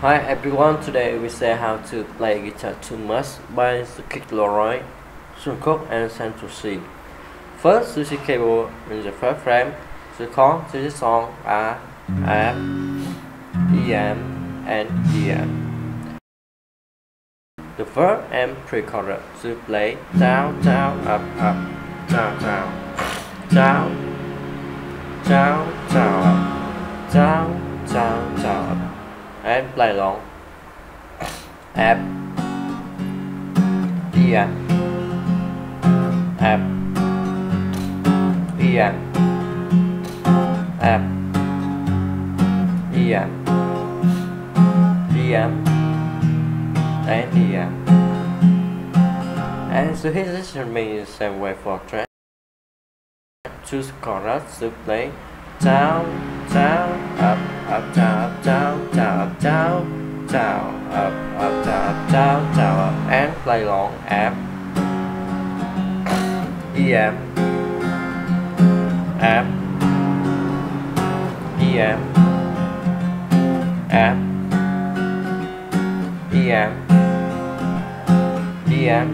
Hi everyone, today we say how to play guitar too much by Kid Laroi, Jungkook and C. First, use the capo in the first frame. The chords to the song are F, E M, and E M. The first and pre-chorus to play down, down, up, up, down, down, down, down, down, up, play along E F F E F E F and F and so his instrument is the same way for track choose chorus to play. Down down up up down up down down down up up down down down up and play long F E M F E M F E M E M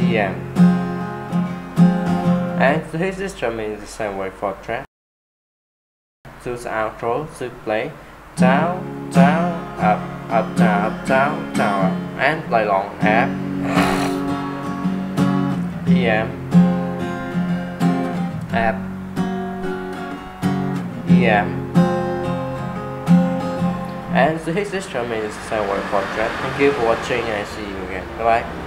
E M and this instrument is the same way for track choose outro to play down, down, up, up, down, down, down, up, and play long M, and so his instrument is the same way for. Thank you for watching. And see you again. Bye bye.